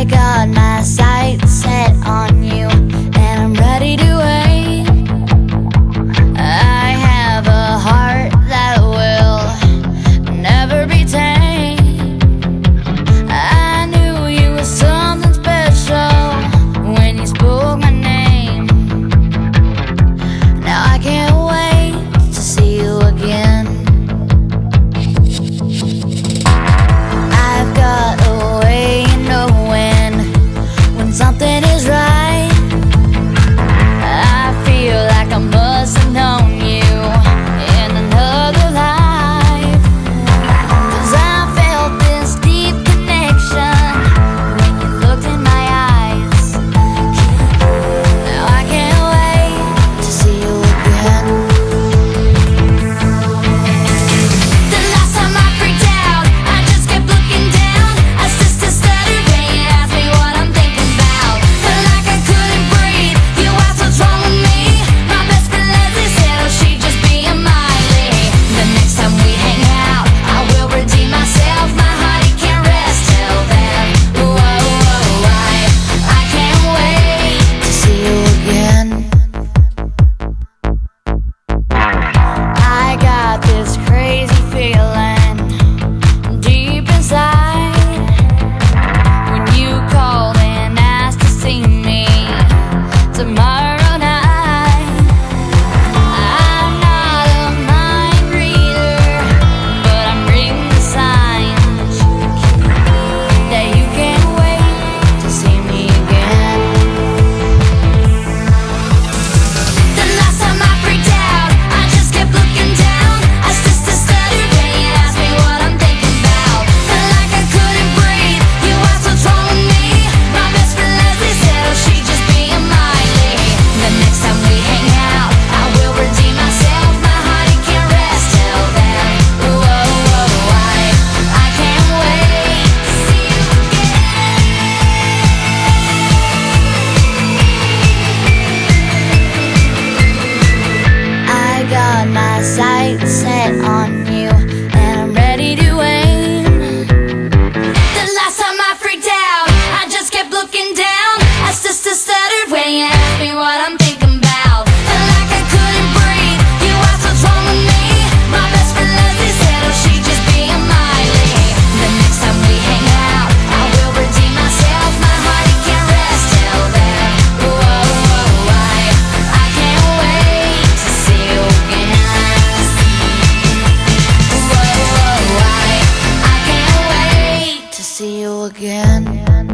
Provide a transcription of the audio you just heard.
I got my sights set on you. see you again.